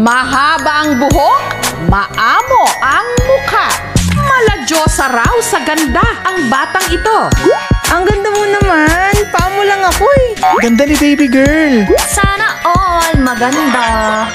Mahaba ang buhok, maamo ang mukha. Maladyosa raw sa ganda ang batang ito. Ang ganda mo naman. paamo lang ako eh. Ganda ni baby girl. Sana all maganda.